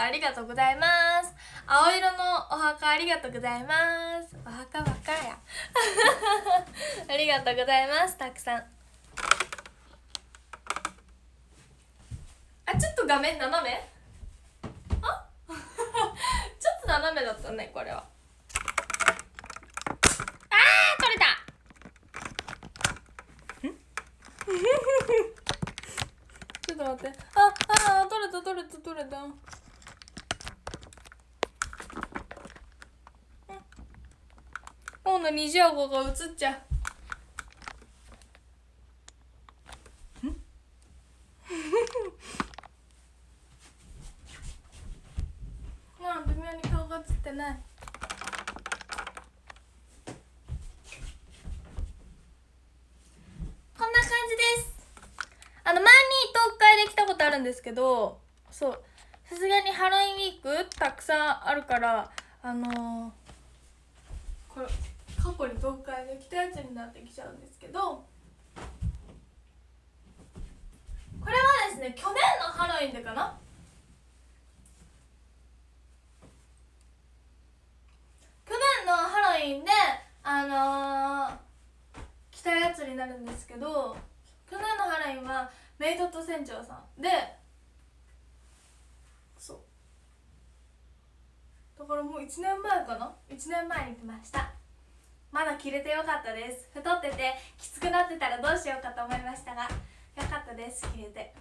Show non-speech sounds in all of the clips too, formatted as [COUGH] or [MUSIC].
墓ありがとうございます。青色のお墓ありがとうございます。お墓ばっかりや。[LAUGHS] ありがとうございます。たくさん。あちょっと画面斜め？あ？[LAUGHS] ちょっと斜めだったねこれは。あー取れた。[LAUGHS] ちょっと待って。ああ取れた取れた取れた。今度虹顎が映っちゃう。ん [LAUGHS] まあ微妙に顔が映ってない。こんな感じです。あの前に東海で来たことあるんですけどそうさすがにハロウィンウィークたくさんあるからあのーこれ過去に東海で来たやつになってきちゃうんですけどこれはですね去年のハロウィンでかな？去年のハロウィンであのー、来たやつになるんですけど去年のハロウィンはメイドと船長さん。でそう。だからもう1年前かな？1年前に来ました。まだ着れてよかったです。太っててきつくなってたらどうしようかと思いましたがよかったです。着れて。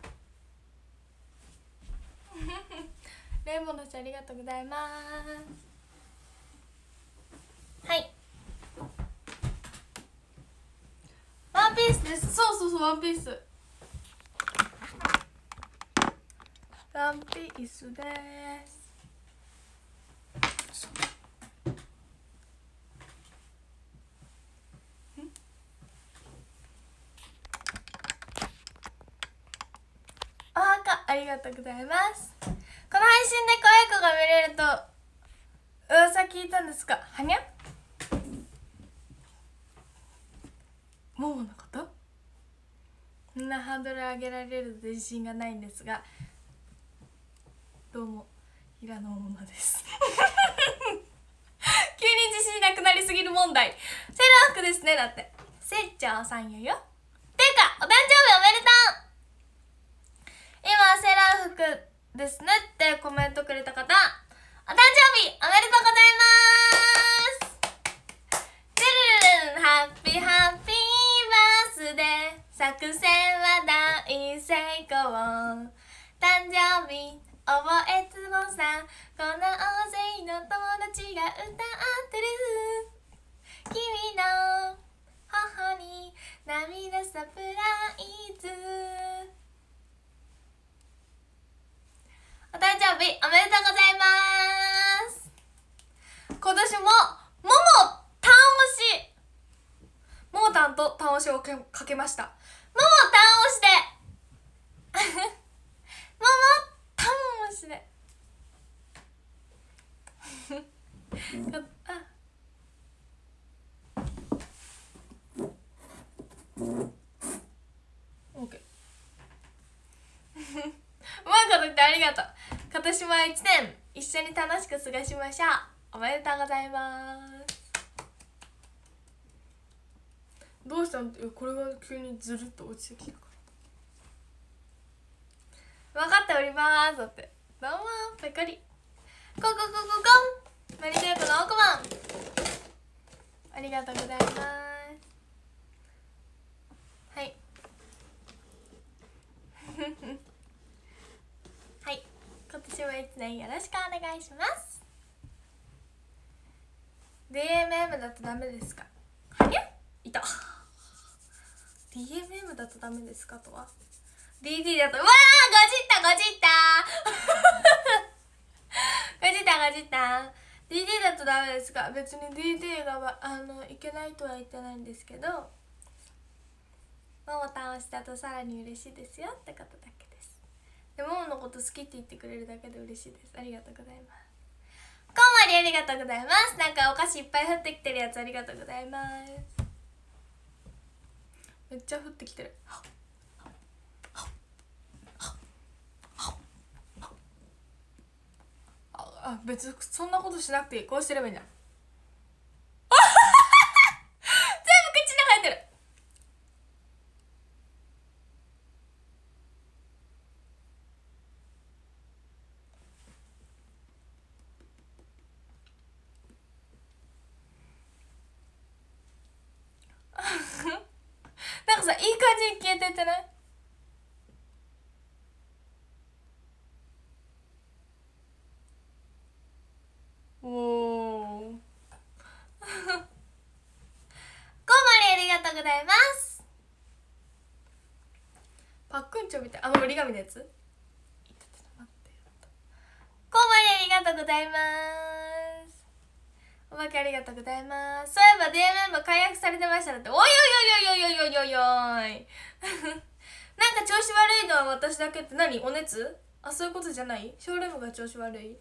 [LAUGHS] レイモンのちゃんありがとうございます。はい。ワンピースです。そうそうそうワンピース。ワンピースですお墓ありがとうございます。この配信で可愛い子が見れると噂聞いたんですがはにゃ？もうのこと？こんなハードル上げられると自信がないんですがどうも平野桃奈です。[LAUGHS] 急に自信なくなりすぎる問題。セーラー服ですねだって。船長さんよよていうかお誕生日おめでとう今セーラー服ですねってコメントくれた方お誕生日おめでとうございますルルルルンハッピーハッピーバースデー作戦は大成功誕生日覚えつぼさんこの大勢の友達が歌ってる君の頬に涙サプライズお誕生日おめでとうございます今年ももも単押しももたんと単押しをかかけましたもも単押しでもも単押しであオッケーうまいこと言ってありがとう今年も一年一緒に楽しく過ごしましょうおめでとうございますどうしたん？いやこれが急にずるっと落ちてきたか？ら分か？っておりますだってどうもぺこりコンコンコンコンコンマリテープの奥マンありがとうございますはいはい今年も一年よろしくお願いします DMM だとダメですか？はにゃいた。DMM だとダメですかとは？DD だとうわーごじったごじった。ごじったごじった。[LAUGHS] DD だとダメですか？別に DD がわあのいけないとは言ってないんですけど。もも倒したとさらに嬉しいですよってことだけです。でもものこと好きって言ってくれるだけで嬉しいです。ありがとうございますこんまりありがとうございます。なんかお菓子いっぱい降ってきてるやつありがとうございます。めっちゃ降ってきてる。あ別にそんなことしなくていい。こうしてればいいんじゃん全部口に入ってるなんかさいい感じに消えてってない？おおこんまりありがとうございます。パックンチョみたいあの折り紙のやつ？こんまりありがとうございますおまけありがとうございます。そういえば D メンバー解約されてましたって。おいおいおいおいおいおいおいおい。[LAUGHS] なんか調子悪いのは私だけって何？お熱？あそういうことじゃない？ショールームが調子悪い？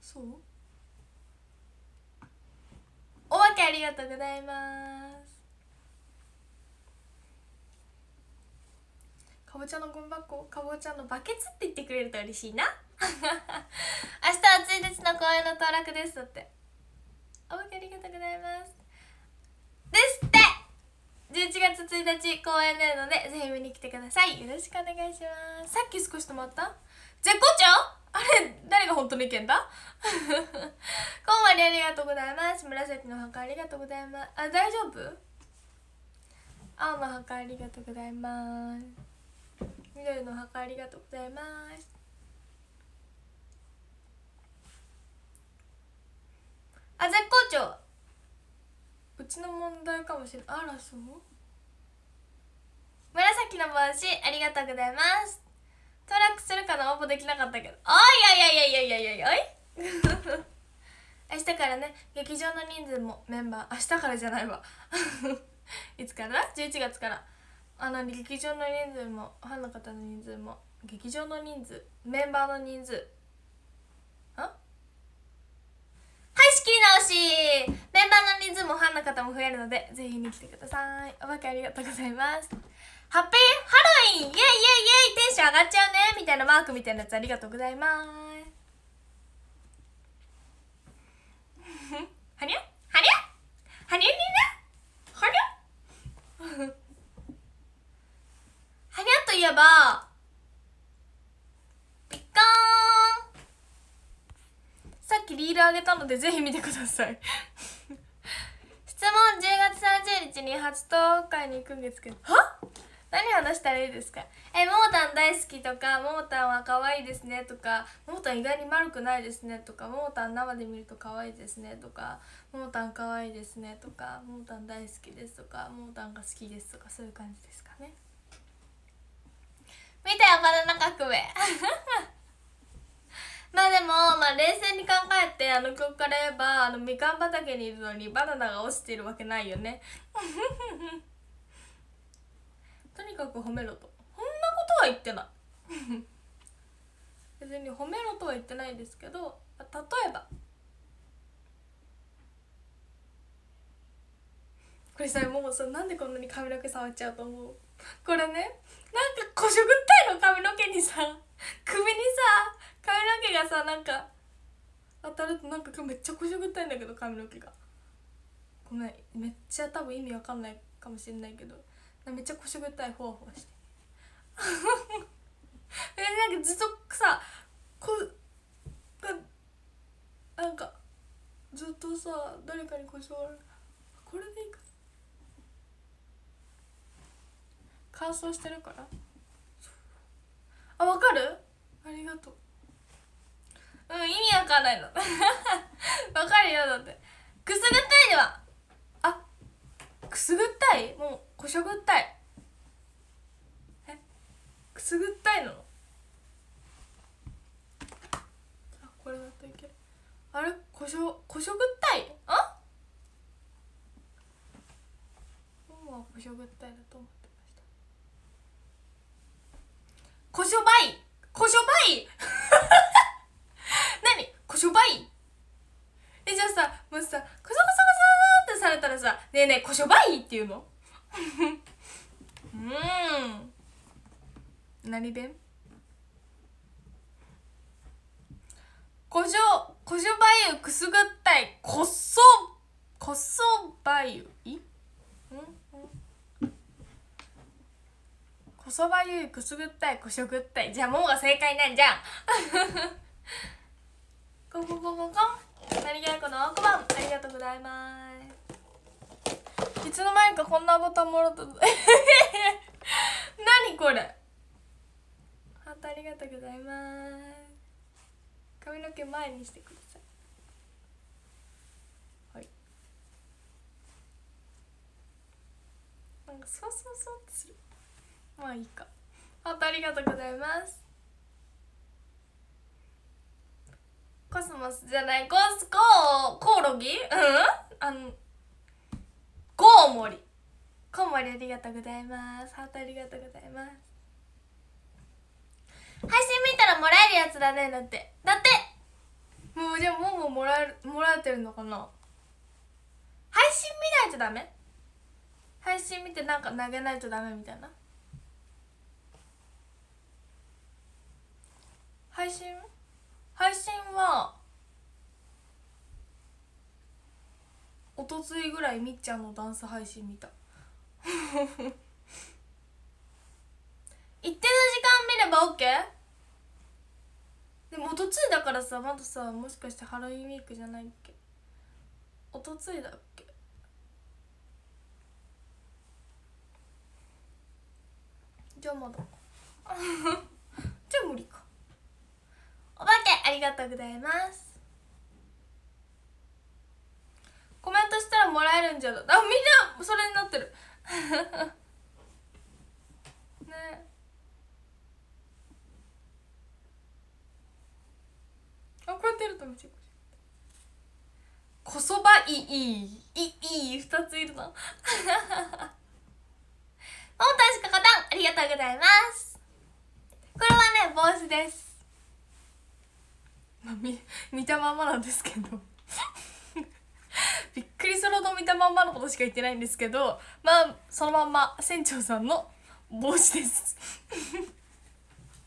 そう？おまけありがとうございます。かぼちゃのゴミ箱？かぼちゃのバケツって言ってくれると嬉しいな。[LAUGHS] 明日はついでの公演の登録ですだって。おまけありがとうございます。ですって。11月1日公演出るのでぜひ見に来てください。よろしくお願いします。さっき少し止まった？絶好調？あれ誰が本当の意見だ？こんまりありがとうございます。紫の墓ありがとうございます。あ大丈夫？青の墓ありがとうございます。緑の墓ありがとうございます。あ絶好調。うちの問題かもしれないあらそう？紫の帽子ありがとうございます。登録するかな応募できなかったけど。おいやいやいやいやいやいやおい。[LAUGHS] 明日からね劇場の人数もメンバー明日からじゃないわ。[LAUGHS] いつから？11月から。あの劇場の人数もファンの方の人数も劇場の人数メンバーの人数はい仕切り直し。メンバーの人数もファンの方も増えるのでぜひに来てください。おまけありがとうございます。ハッピーハロウィン！イエイイエイイエイ！テンション上がっちゃうね！みたいなマークみたいなやつありがとうございます。はにゃ？はにゃ？はにゃにゃ？はにゃ？はにゃといえばピッカーン！さっきリールあげたのでぜひ見てください。[LAUGHS] 質問10月30日に初登会に行くんですけどは？何話したらいいですか？えももたん大好きとかももたんは可愛いですねとかももたん意外に丸くないですねとかももたん生で見ると可愛いですねとかももたん可愛いですねとかももたん大好きですとかももたんが好きですとかそういう感じですかね。見たよバナナ革命 [LAUGHS] まあでも、まあ、冷静に考えてあの曲から言えばあのみかん畑にいるのにバナナが落ちているわけないよね。[LAUGHS] とにかく褒めろと。そんなことは言ってない。[LAUGHS] 別に褒めろとは言ってないですけど例えば。これさもうさなんでこんなに髪の毛触っちゃうと思う？これねなんかこしょぐったいの髪の毛にさ首にさ髪の毛がさなんか当たるとなんかめっちゃこしょぐったいんだけど髪の毛が。ごめんめっちゃ多分意味わかんないかもしれないけどめっちゃこしょぐったいふわふわして。[LAUGHS] えなんかずっとさこなんかずっとさ誰かにこしょる。これでいいか。乾燥してるから。あわかる？ありがとう。うん意味わかんないの。[LAUGHS] わかるよだって。くすぐったいでは。あくすぐったい？もうこしょぐったい。えくすぐったいなの？あこれだといける。あれ？こしょこしょぐったい？あ？もはこしょぐったいだと思ってました。こしょばい！こしょばい！[LAUGHS] [LAUGHS] 何？こしょばいえ、じゃあさ、もしさ、こそこそこそってされたらさ、ねえねえ、こしょばいって言うの？[LAUGHS] うーん。何弁？こしょ、こしょばゆくすぐったい、こっそ、こっそばゆい？こそばゆいくすぐったいこしょぐったい。じゃあもうが正解なんじゃん。[LAUGHS] コンコンコン。コンコン何気なくの奥番ありがとうございます。いつの間にかこんなボタンもらった何これ。ハートありがとうございます。髪の毛前にしてください。はい。なんかそうそうそうってする。まあいいか。ハートありがとうございます。コスモスじゃないコスココオロギ？うん？あのコウモリ。コウモリありがとうございます。ハートありがとうございます。配信見たらもらえるやつだねだって。だって。もうじゃあもうももらえるもらえてるのかな？配信見ないとダメ？配信見てなんか投げないとダメみたいな？配信配信はおとついぐらいみっちゃんのダンス配信見た。一定の時間見れば OK? でもおとついだからさまださもしかしてハロウィンウィークじゃないっけ？おとついだっけ？じゃあまだ。[LAUGHS] じゃあ無理か。お化けありがとうございます。コメントしたらもらえるんじゃあみんなそれになってる。[LAUGHS] ね。あこうやってやるとめっちゃ。こそばいいいいいい二ついるな。[LAUGHS] ももたしかかたんありがとうございます。これはね帽子です。まあ、見見たままなんですけど。びっくりするほど見たまんまのことしか言ってないんですけどまあそのまんま船長さんの帽子です。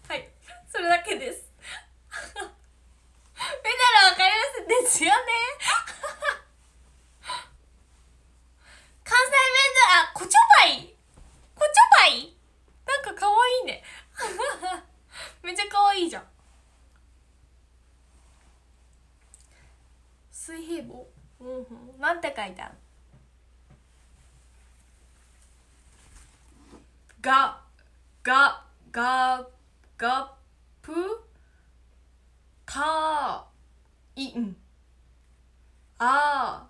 はい。それだけです。見たらわかります。ですよね。関西弁じゃあこちょぱいこちょぱいなんかかわいいね。めっちゃかわいいじゃん。水平棒。うんうん。なんて書いてある？ががががぷたいん。あ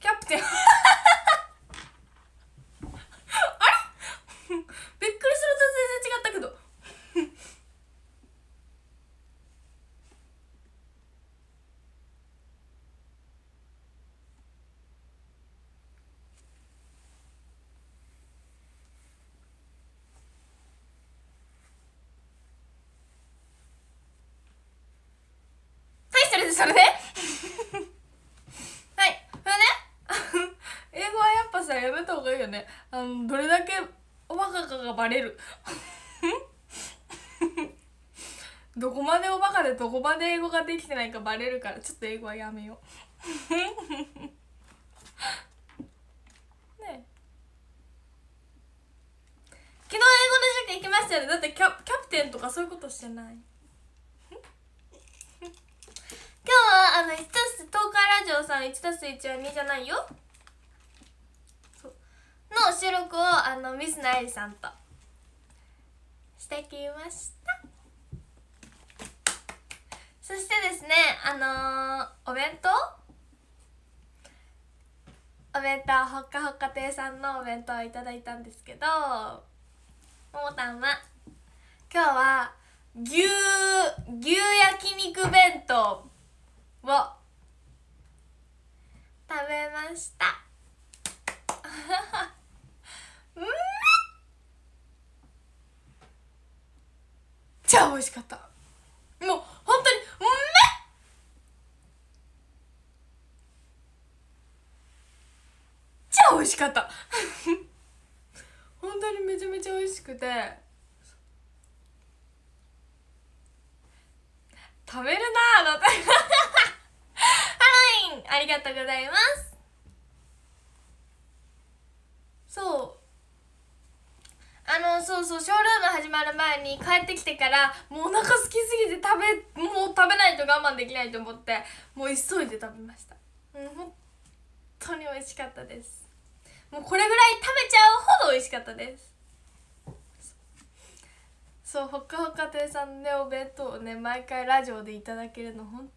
キャプテン [LAUGHS] あれ？びっくりすると全然違ったけど。はいそれでそれではいそれで英語はやっぱさやめた方がいいよねあのどれだけおバレる。[LAUGHS] どこまでおバカでどこまで英語ができてないかバレるから。ちょっと英語はやめよう。[LAUGHS] ねえ。昨日英語の授業行きましたよね。だってキャキャプテンとかそういうことしてない。[LAUGHS] 今日はあの1たす東海ラジオさん1たす1は2じゃないよ。の収録をあのミスナエリさんと。してきました。そしてですねあのー、お弁当？お弁当ほっかほっか亭さんのお弁当をいただいたんですけどももたんは今日は牛牛焼肉弁当を食べました。[LAUGHS] うん。ちゃ美味しかった。もう本当にめっちゃ美味しかった。[LAUGHS] 本当にめちゃめちゃ美味しくて。食べるなあだってハロウィンありがとうございます。そう。あのそうそうショールーム始まる前に帰ってきてからもうお腹空きすぎて食べもう食べないと我慢できないと思ってもう急いで食べました。うん本当に美味しかったです。もうこれぐらい食べちゃうほど美味しかったです。そうほかほか亭さんのねお弁当をね毎回ラジオでいただけるの本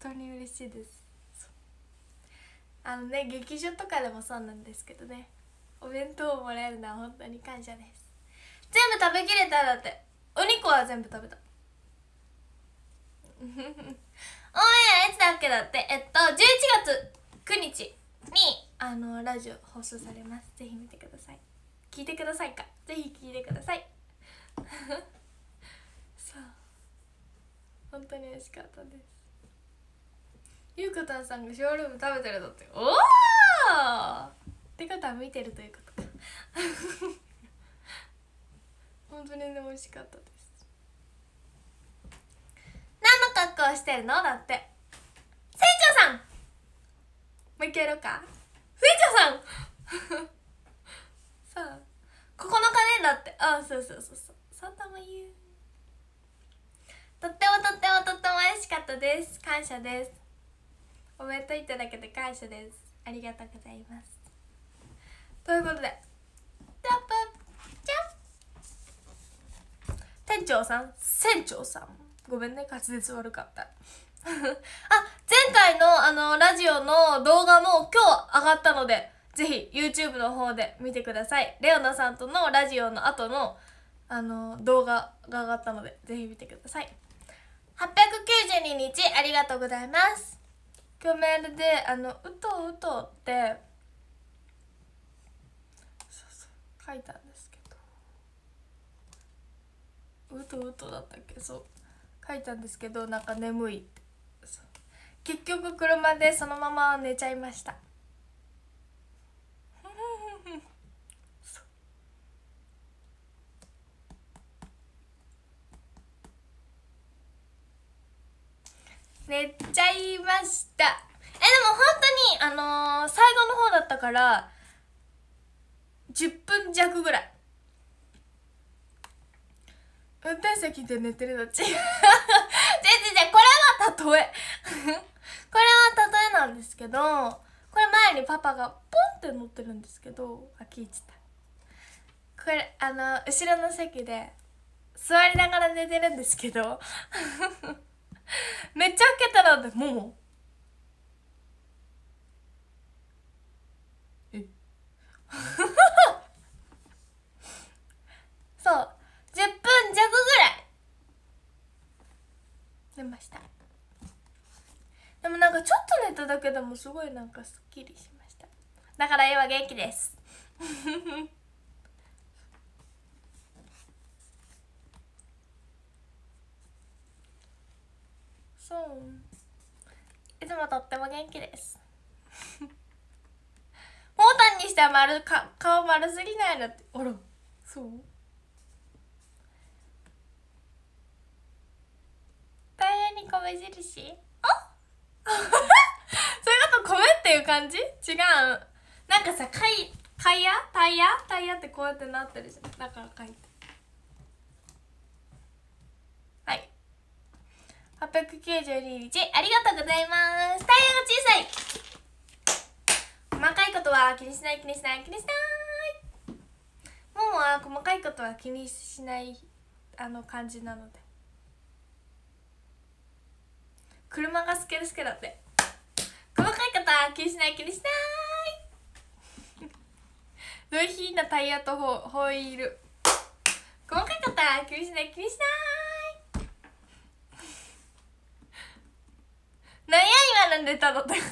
当に嬉しいです。あのね劇場とかでもそうなんですけどねお弁当をもらえるのは本当に感謝です。全部食べきれただって。お肉は全部食べた。[LAUGHS] オンエアいつだっけだって。えっと11月9日にあのラジオ放送されます。ぜひ見てください。聞いてくださいか。ぜひ聞いてください。[LAUGHS] そう。本当に美味しかったです。ゆうこたんさんがショールーム食べてるだって。おおってことは見てるということか。本当にね美味しかったです。何の格好をしてるの？だって。船長さん。もう一回やろうか。船長さん。さあ9日ねだって。あそうそうそうそう。そんなも言う。とってもとってもとっても美味しかったです。感謝です。お弁当いただけて感謝です。ありがとうございます。ということで。タップ店長さん。船長さん。ごめんね。滑舌悪かった。[LAUGHS] あ前回のあのラジオの動画も今日上がったのでぜひ YouTube の方で見てください。レオナさんとのラジオの後のあの動画が上がったのでぜひ見てください。892日ありがとうございます。今日メールであの「うとうと」ってそうそう書いたんですけどうとうとだったっけ？そう。書いたんですけどなんか眠いって。結局車でそのまま寝ちゃいました。寝ちゃいました。えでも本当にあのー最後の方だったから10分弱ぐらい。運転席で寝てるの違う。[LAUGHS] 違う違うこれは例え。[LAUGHS] これは例えなんですけどこれ前にパパがポンって乗ってるんですけどあ聞いてた。これあの後ろの席で座りながら寝てるんですけど [LAUGHS] めっちゃ開けたらでもも。え？そう。10分弱ぐらい。寝ました。でもなんかちょっと寝ただけでもすごいなんかすっきりしました。だから今元気です。[LAUGHS] そう。いつもとっても元気です。[LAUGHS] モータンにしては丸か顔丸すぎないなって。あらそう？米印？あ？[LAUGHS] そういうこと？米っていう感じ？違う？なんかさかいタイヤタイヤ？タイヤってこうやってなってるじゃん。だから書いて。はい。892日。ありがとうございます。タイヤが小さい。細かいことは気にしない気にしない気にしない。ももは細かいことは気にしないあの感じなので。車が好きですけどって。細かいことは気にしない気にしない。上品なタイヤとホホイール細かいことは気にしない気にしない。なんや今のネタだってモー [LAUGHS]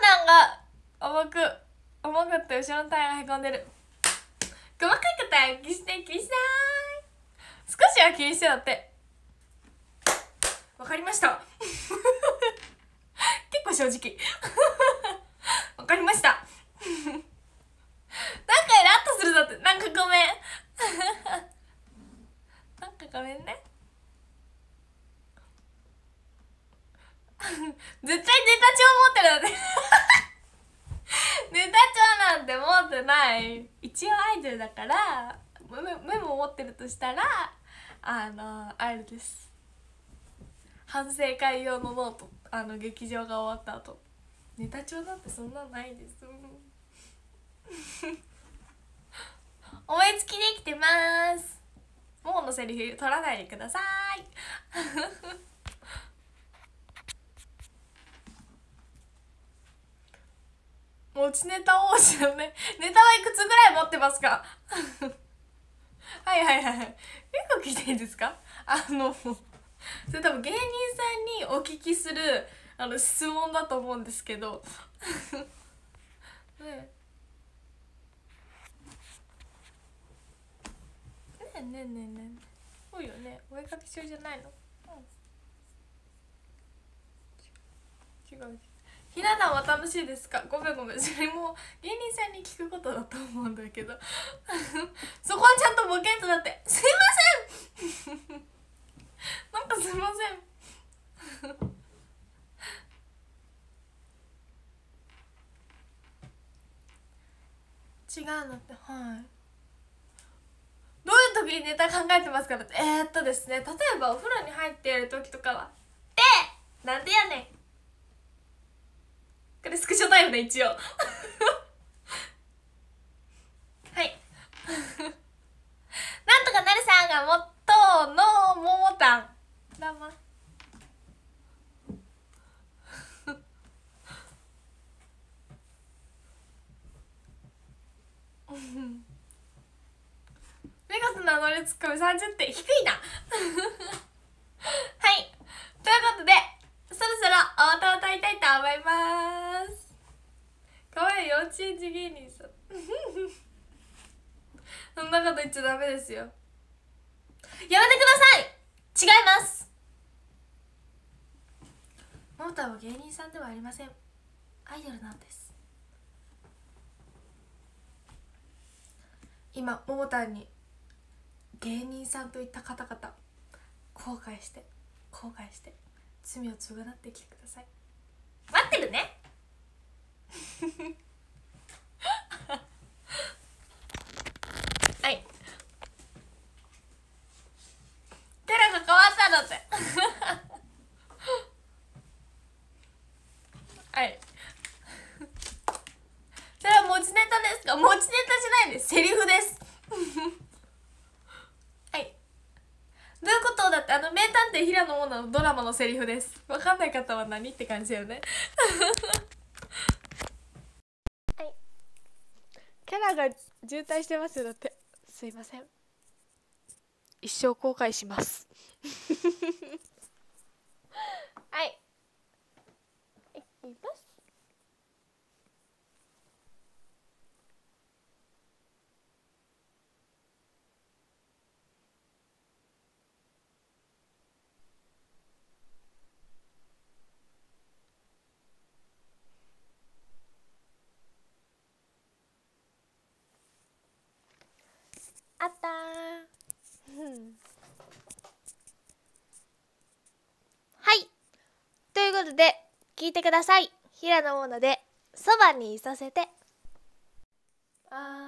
タンが重く重くって後ろのタイヤがへこんでる。細かいことは気にしない気にしない。少しは気にしてだって。わかりました。[LAUGHS] 結構正直。[LAUGHS] わかりました。[LAUGHS] なんかイラッとするだって。なんかごめん。なんかごめんね。絶対ネタ帳持ってるだって。ネタ帳なんて持ってない。一応アイドルだからメモ持ってるとしたらあのあれです。反省会用のノートあの劇場が終わった後。ネタ帳なんてそんなのないです。思いつきできてます。もうのセリフ取らないでください。持ちネタ王子のね。ネタはいくつぐらい持ってますか？はいはいはい。結構聞いていいですか？あのそれ多分芸人さんにお聞きするあの質問だと思うんですけどねえねえねえねえねえそうよね。お絵かき中じゃないの、うん、違う違う。ひな壇は楽しいですか？ごめんごめん。それも芸人さんに聞くことだと思うんだけど。[LAUGHS] そこはちゃんとボケんとだって。すいません！[LAUGHS] なんかすいません。違うのってはいどういう時にネタ考えてますかって。えー、っとですね。例えばお風呂に入っている時とかは「でなんでやねん」これスクショタイムで一応。[LAUGHS] はい。[LAUGHS] なんとかなるさんがもってとのももたん。どうも。メガスのノリツッコミ30点低いな。[LAUGHS] はい。ということでそろそろお歌を歌いたいと思います。かわいい幼稚園児芸人さん。[LAUGHS] そんなこと言っちゃダメですよ。やめてください。違います。モーターは芸人さんではありません。アイドルなんです。今モーターに芸人さんといった方々後悔して後悔して罪を償ってきてください。待ってるねはいキャラが変わったのってはいそれは持ちネタですか持ちネタじゃないですセリフですはいどういうことだってあの名探偵平野モナのドラマのセリフです。わかんない方は何って感じだよね。[LAUGHS] はい。キャラが渋滞してますよだって。すいません。一生後悔します。[LAUGHS] はい。いきますあったはいということで聞いてください。平野モナで「そばにいさせて」あー。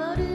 follow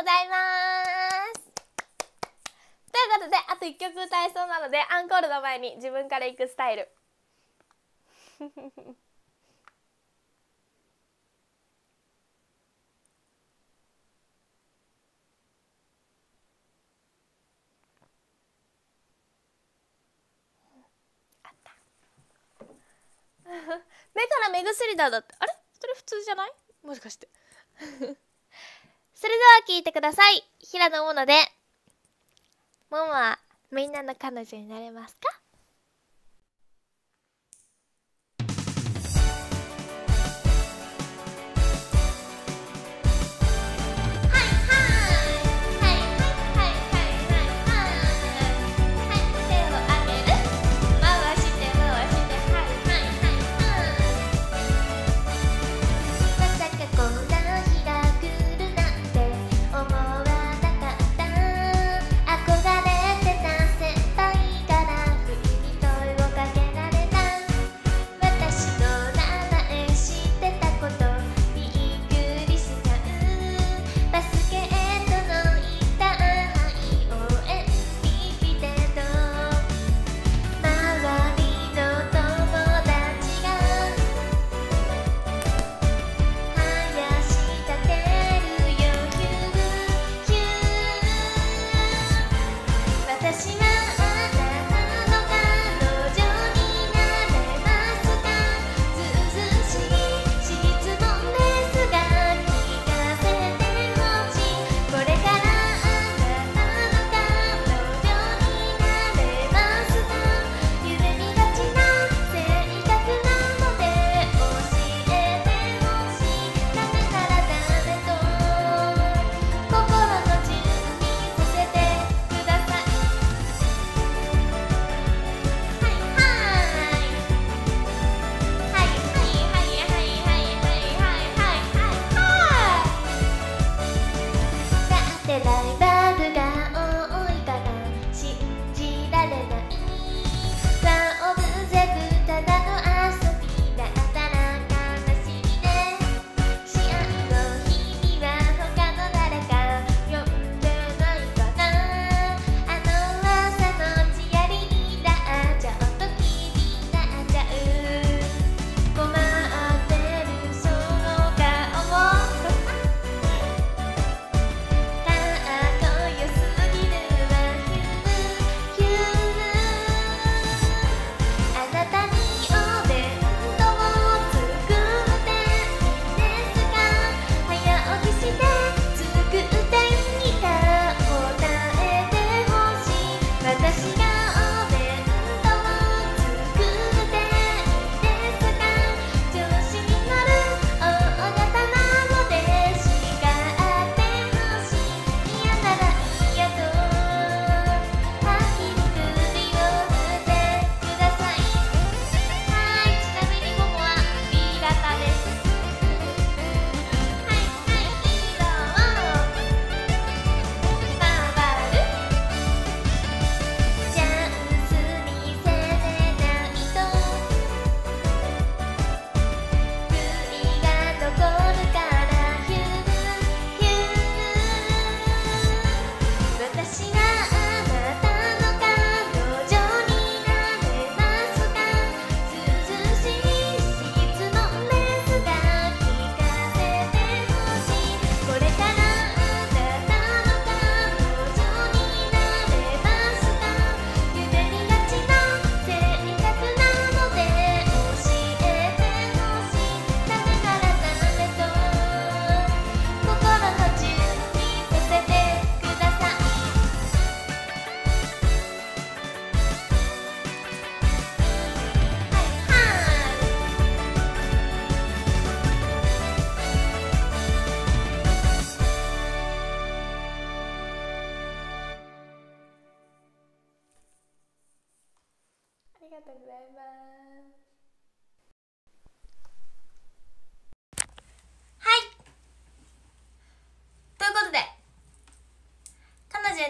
ございます。ということであと1曲歌えそうなのでアンコールの前に自分からいくスタイル。[LAUGHS] 目から目薬だだって。あれ？それ普通じゃない？もしかして。[LAUGHS] それでは聞いてください。平野モノで、ももはみんなの彼女になれますか？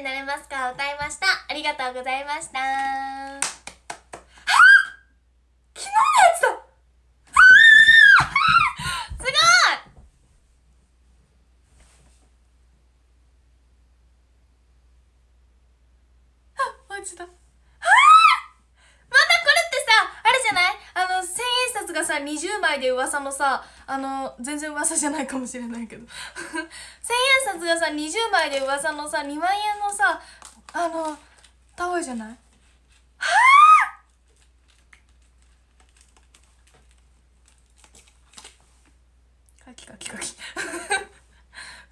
になれますか?」を歌いました。ありがとうございました。昨日のやつだ！すごい！あ落ちたあー！またこれってさあれじゃない？あの千円札がさ20枚で噂のさあの全然噂じゃないかもしれないけど千円札がさ20枚で噂のさ2万円のさあのタオルじゃない？はあカキカキカキ。[LAUGHS]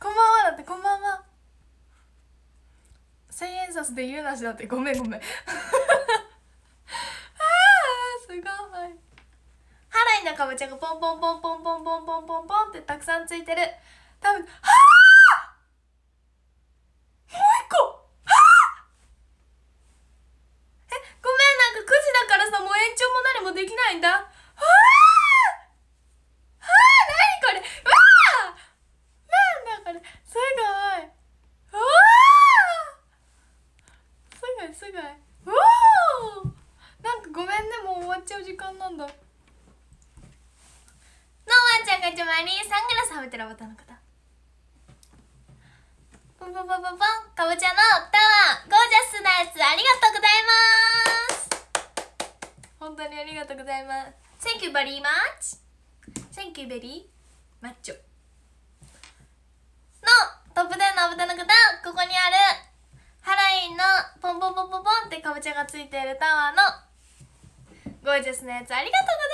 こんばんは。だってこんばんは。千円札で言うなしだって。ごめんごめん。[LAUGHS] あーすごい。ハライのかぼちゃがポンポンポンポンポンポンポンポンポンってたくさんついてる。多分はあもう一個はあえごめんなんか9時だからさもう延長も何もできないんだはあはあ何これわあなんだこれすごいわあすごいすごいおおなんかごめんねもう終わっちゃう時間なんだのワンちゃんがちまにサングラスはめてるボタンの方ポンポンポンポンポンかぼちゃのタワーゴージャスなやつありがとうございます本当にありがとうございます Thank you very much Thank you very much のトップ10のボタンの方ここにあるハラインのポンポンポンポンポンってかぼちゃがついているタワーのゴージャスなやつありがとうご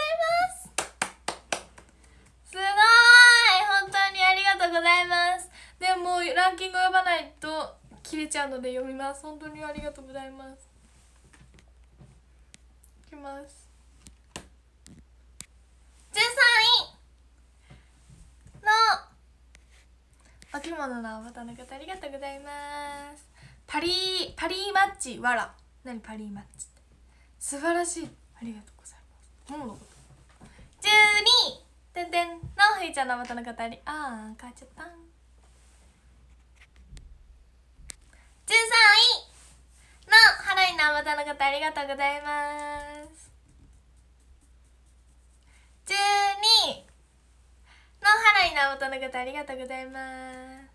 ざいますすごい本当にありがとうございますでももうランキング読まないと切れちゃうので読みます。本当にありがとうございます。いきます。13位の。お着物のお方の方ありがとうございます。パリーパリーマッチわら。何パリーマッチ素晴らしい。ありがとうございます。もものこと。12位。てんてんのふいちゃんの元の方ありあー変わっちゃった13位のハライの元の方ありがとうございます。12位のハライの元の方ありがとうございます。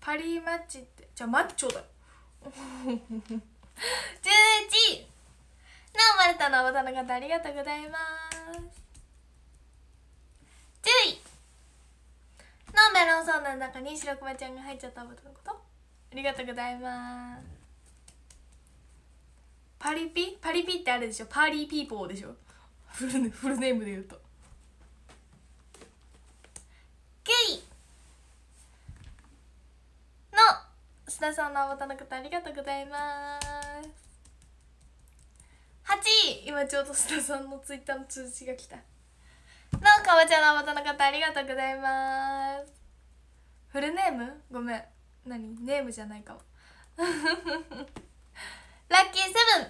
パリーマッチってじゃあマッチョだ。よ11位のマルタの元の方ありがとうございます。10位のメロンソーダの中に白熊ちゃんが入っちゃったことのこと？ありがとうございます。パリピ？パリピってあるでしょ？ party people でしょ？フルフルネームで言うと。9位の須田さんのボタンの方ありがとうございます。8位今ちょうど須田さんのツイッターの通知が来た。のかぼちゃのボタンの方ありがとうございます。フルネーム？ごめん。何？ネームじゃないかも。[LAUGHS] ラッキーセブン！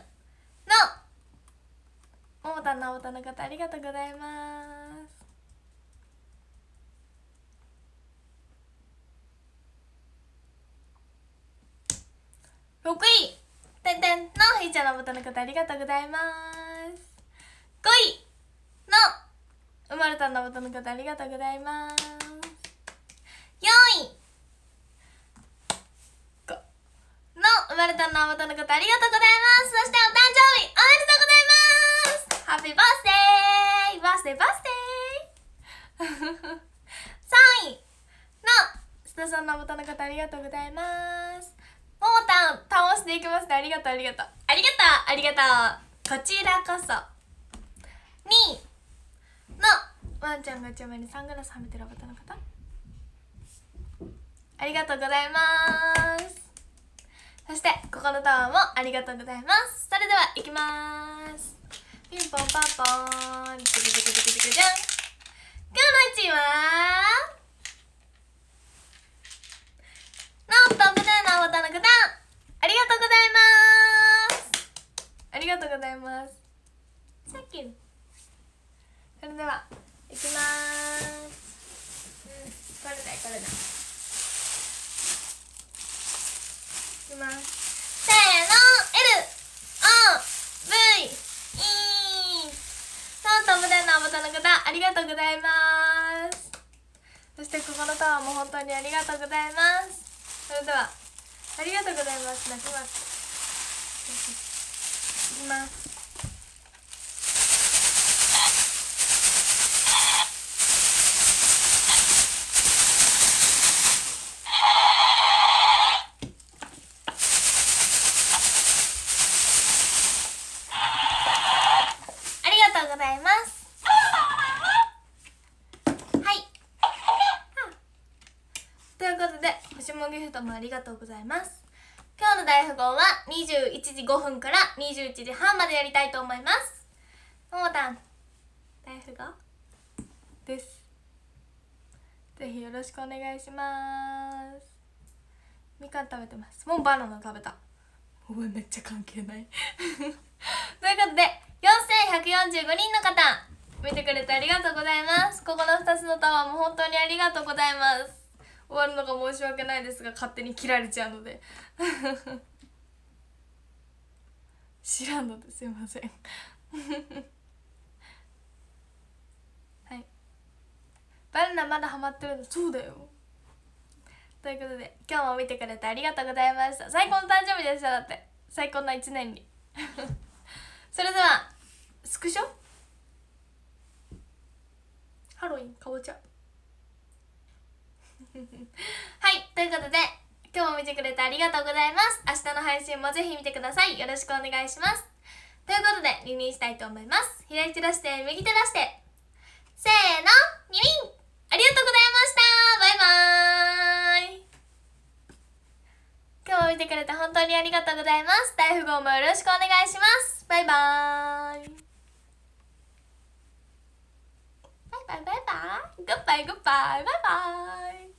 のももたんのボタンの方ありがとうございます。6位！てんてんのひーちゃんのボタンの方ありがとうございます。5位！の生まれたんのボタンの方ありがとうございます。4位の生まれたんのボタンの方ありがとうございます。そしてお誕生日。おめでとうございます。ハッピーバースデー。バースデーバースデー。3位の須田さんのボタンの方ありがとうございます。ももたん倒していきますね。ありがとうありがとう。ありがとう。ありがとうこちらこそ。2位のワンちゃんが一番にサングラスはめてるボタンの方。ありがとうございます。そしてここのタワーもありがとうございます。それではいきます。ピンポンパンポーン。ジャジャジャジャジャジャジャン今日の1位はのトップ10のボタンの方。ありがとうございます。ありがとうございます。Thank you それではいきます。うんこれだこれだいいきますせーの L O V E そうトムデンのボタンの方ありがとうございます。そしてここのタワーも本当にありがとうございます。それではありがとうございます。泣きます。いきます。[LAUGHS] がとうございます。今日の大富豪は21時5分から21時半までやりたいと思います。ももたん大富豪です。ぜひよろしくお願いします。みかん食べてます。もうバナナ食べた。お前めっちゃ関係ない。[LAUGHS] ということで4145人の方見てくれてありがとうございます。ここの2つのタワーも本当にありがとうございます終わるのが申し訳ないですが勝手に切られちゃうので。知らんのですいません。はい。バナナまだハマってるのそうだよ。ということで今日も見てくれてありがとうございました。最高の誕生日でした。だって。最高な1年に。それではスクショ？ハロウィンかぼちゃ。はいということで今日も見てくれてありがとうございます。明日の配信もぜひ見てください。よろしくお願いします。ということでリニーしたいと思います。左手出して右手出して。せーのニリンありがとうございました。バイバーイ。今日も見てくれて本当にありがとうございます。大富豪もよろしくお願いします。バイバーイ。バイバイバイバイグッバイ。グッバイバイバイ。